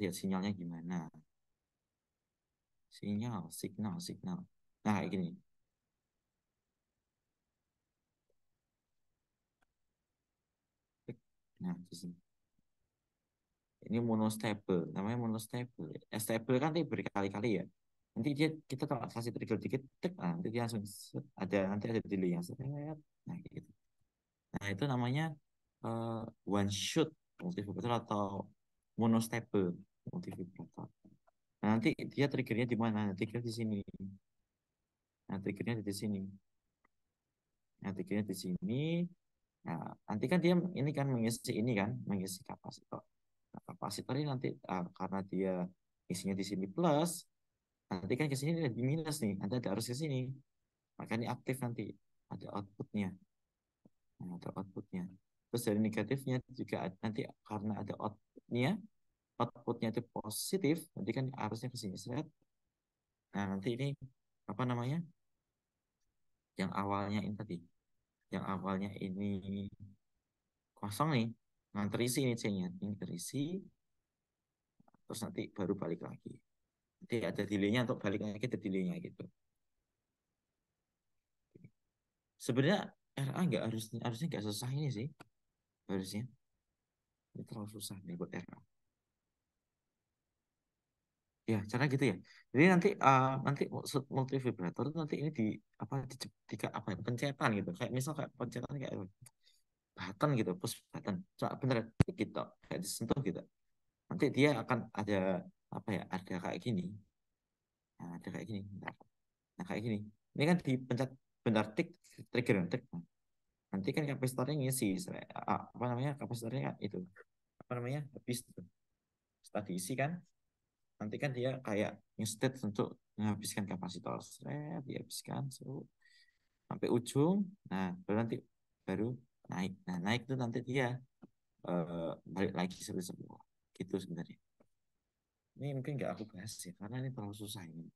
Speaker 1: lihat sinyalnya gimana sinyal signal signal nah kayak gini Nah, di sini. Ini monostable, namanya monostable. Eh, stable kan nanti berkali-kali ya. Nanti dia kita kalau kasih trigger dikit, tek, nah, nanti dia langsung ada nanti ada delay yang set. Nah, gitu. Nah, itu namanya uh, one shot multivibrator atau monostable multivibrator. Nah, nanti dia triggernya di mana? Trigger di sini. Nah, triggernya di sini. Nah, triggernya di sini. Nah, nanti kan dia ini kan mengisi ini kan, mengisi kapasitor. Nah, kapasitor ini nanti uh, karena dia isinya di sini plus, nanti kan ke sini ada minus nih, nanti ada harus ke sini. Maka ini aktif nanti, ada outputnya. Nah, ada outputnya. Terus dari negatifnya juga nanti karena ada outputnya, outputnya itu positif, nanti kan harusnya ke sini. Nah, nanti ini apa namanya? Yang awalnya ini tadi yang awalnya ini kosong nih nah terisi ini C-nya ini terisi terus nanti baru balik lagi. Nanti ada delaynya untuk balik lagi ada delaynya gitu. Sebenarnya RA nggak harus harusnya nggak susah ini sih harusnya. Ini terlalu susah nih buat RA ya cara gitu ya. Jadi nanti uh, nanti multi vibrator nanti ini di apa di, di apa ya, pencetan gitu. Kayak misal kayak pencetan kayak button gitu push button. Coba bener gitu kayak disentuh gitu. Nanti dia akan ada apa ya ada kayak gini. Nah, ada kayak gini nah kayak gini. Ini kan dipencet benar tik trigger tik. Nanti kan kapasitornya ngisi apa namanya kapasitornya itu. Apa namanya habis tadi isi kan nanti kan dia kayak ngestet untuk menghabiskan kapasitor. Seret, dihabiskan so, sampai ujung nah baru nanti baru naik nah naik itu nanti dia uh, balik lagi seperti semua gitu sebenarnya ini mungkin nggak aku bahas ya karena ini terlalu susah ini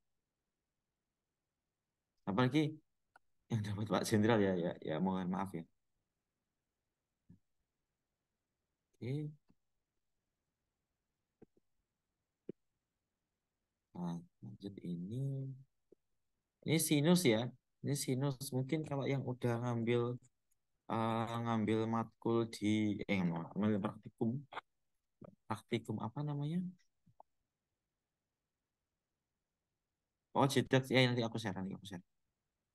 Speaker 1: apalagi yang dapat Pak Jenderal ya ya ya mohon maaf ya oke Nah, lanjut ini. Ini sinus ya. Ini sinus. Mungkin kalau yang udah ngambil uh, ngambil matkul di eh ngambil praktikum praktikum apa namanya? Oh, jedak ya nanti aku share nanti aku share.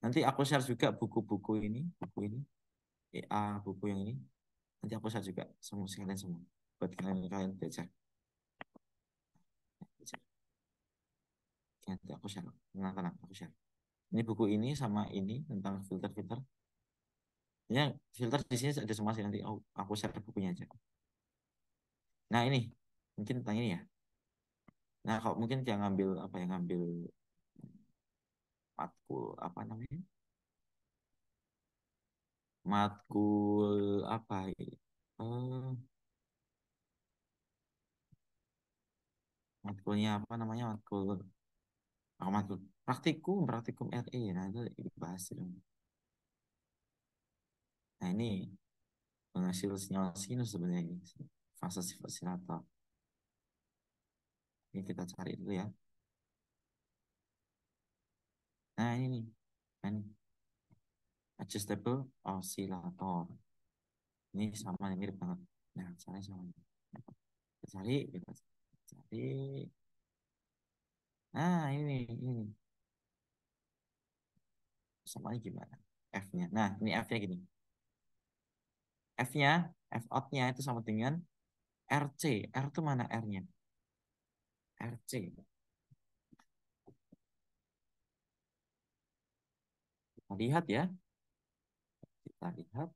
Speaker 1: Nanti aku share juga buku-buku ini, buku ini. EA buku yang ini. Nanti aku share juga semua sekalian semua buat kalian kalian belajar. nanti aku share tenang tenang aku share ini buku ini sama ini tentang filter-filter ya filter di sini ada semua sih nanti aku, aku share bukunya aja. Nah ini. Mungkin tentang ini ya. Nah kalau mungkin jangan ngambil apa yang ngambil matkul apa namanya? Matkul apa uh, matkulnya apa namanya? Matkul. Apa tuh? Praktikum, praktikum RE. Nah, itu dibahas itu. Nah, ini penghasil sinyal sinus sebenarnya ini. Fase osilator. Ini kita cari dulu ya. Nah, ini nih. Ini. Adjustable oscillator. Ini sama, ini mirip banget. Nah, cari sama. Kita cari, kita cari. Nah, ini ini. Samanya gimana? F-nya. Nah, ini F-nya gini. F-nya, F out-nya itu sama dengan RC. R itu mana R-nya? RC. Kita lihat ya. Kita lihat.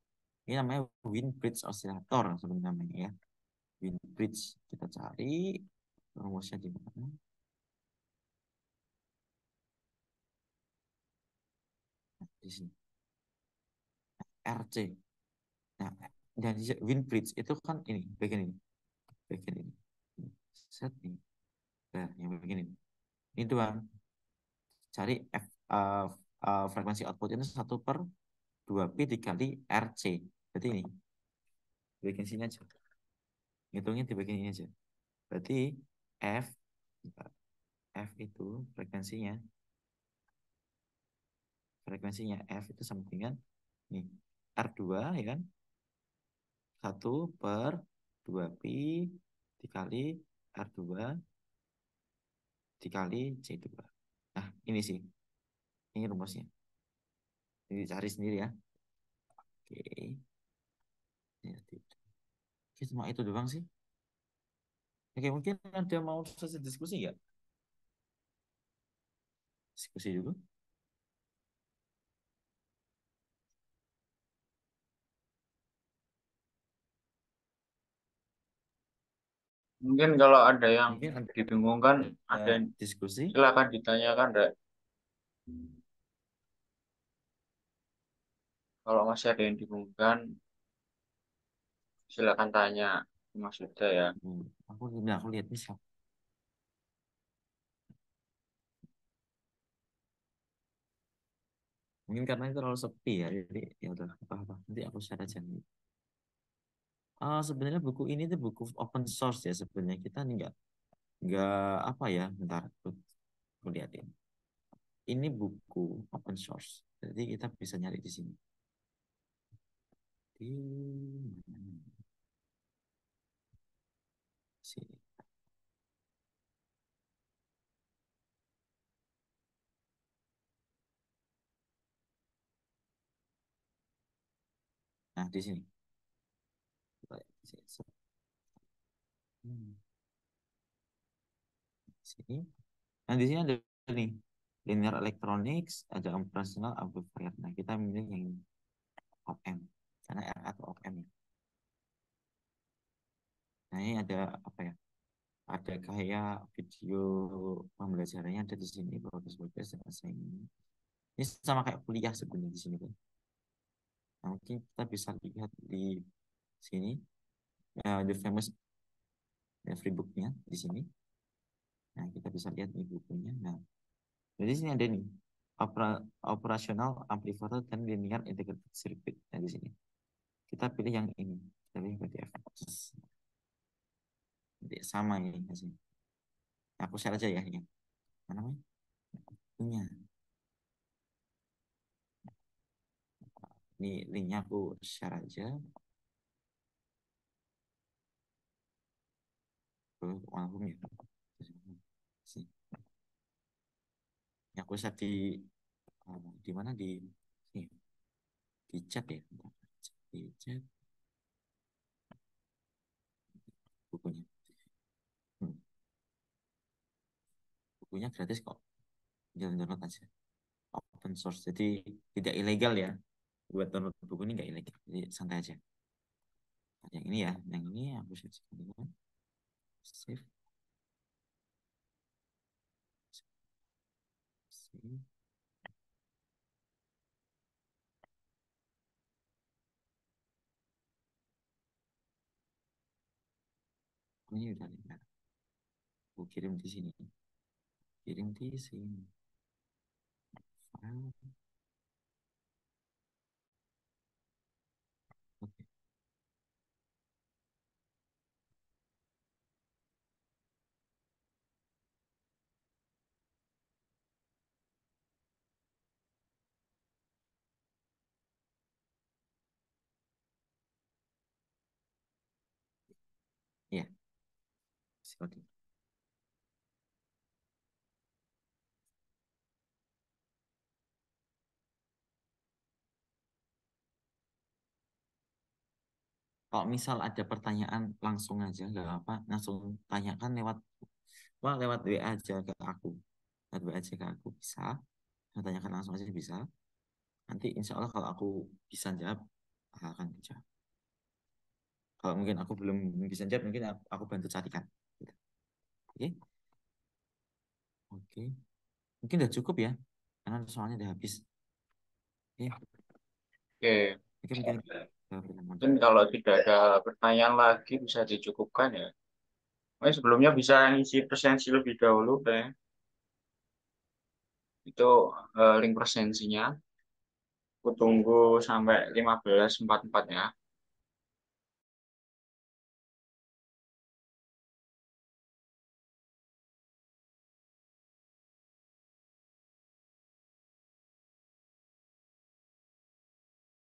Speaker 1: Ini namanya wind bridge oscillator sebenarnya ya. Wind bridge kita cari rumusnya di mana? di sini. RC. Nah, dan bridge itu kan ini, bagian ini. Bagian ini. Set ini. Nah, yang bagian ini. Ini doang. Cari F, uh, uh, frekuensi output itu 1 per 2P dikali RC. Berarti ini. Bagian sini aja. Hitungnya di bagian ini aja. Berarti F F itu frekuensinya frekuensinya F itu sama dengan nih R2 ya kan 1 per 2 pi dikali R2 dikali C2. Nah, ini sih. Ini rumusnya. Jadi cari sendiri ya. Oke. Oke, cuma itu doang sih. Oke, mungkin ada mau sesi diskusi nggak? Diskusi juga.
Speaker 2: Mungkin kalau ada yang
Speaker 1: Mungkin ada
Speaker 2: dibingungkan, ada yang
Speaker 1: diskusi.
Speaker 2: silakan ditanyakan, Dek. Kalau masih ada yang dibingungkan, silakan tanya Mas Yuda ya.
Speaker 1: Hmm, aku udah aku lihat siapa. Mungkin karena itu terlalu sepi ya, jadi ya udah apa-apa. Nanti aku share aja nih. Uh, sebenarnya buku ini tuh buku open source ya sebenarnya. Kita nggak nggak apa ya bentar aku, ini buku open source jadi kita bisa nyari di sini. Di sini. Nah di sini. Sini. Nah, di sini ada nih linear electronics, ada operational amplifier. Nah, kita milih yang op-amp. Karena R atau op-amp ya. Nah, ini ada apa ya? Ada kayak video pembelajarannya ada di sini bagus-bagus saya ini. Ini sama kayak kuliah sebenarnya di sini kan. Nah, mungkin kita bisa lihat di sini uh, the famous free booknya di sini. Nah, kita bisa lihat nih bukunya. Nah, jadi sini ada nih opera, operasional amplifier dan linear integrated circuit. Nah, di sini. Kita pilih yang ini. Kita pilih PDF. Jadi sama ini sini. Nah, aku share aja ya ini. Mana namanya? Punya. Ini linknya aku share aja. Album ya yang aku set di uh, di mana? Di sini di chat ya? Di chat. Bukunya. Hmm. bukunya gratis kok. Jalan download aja. Open source. Jadi tidak ilegal ya. Buat download buku ini nggak ilegal. Jadi santai aja. Yang ini ya. Yang ini aku sekalian save save ini udah lihat aku kirim di sini kirim di sini file oke ya seperti. Kalau misal ada pertanyaan langsung aja nggak apa, langsung tanyakan lewat wah lewat WA aja ke aku, lewat WA aja ke aku bisa, tanyakan langsung aja bisa. Nanti insya Allah kalau aku bisa jawab akan jawab. Kalau mungkin aku belum bisa jawab, mungkin aku bantu carikan. Oke, oke, mungkin udah cukup ya, karena soalnya udah habis. Oke,
Speaker 2: Oke.
Speaker 1: oke mungkin
Speaker 2: Mungkin kalau tidak ada pertanyaan lagi bisa dicukupkan ya. Oh, sebelumnya bisa ngisi presensi lebih dahulu deh. Itu uh, link presensinya. Aku tunggu sampai 15.44 ya.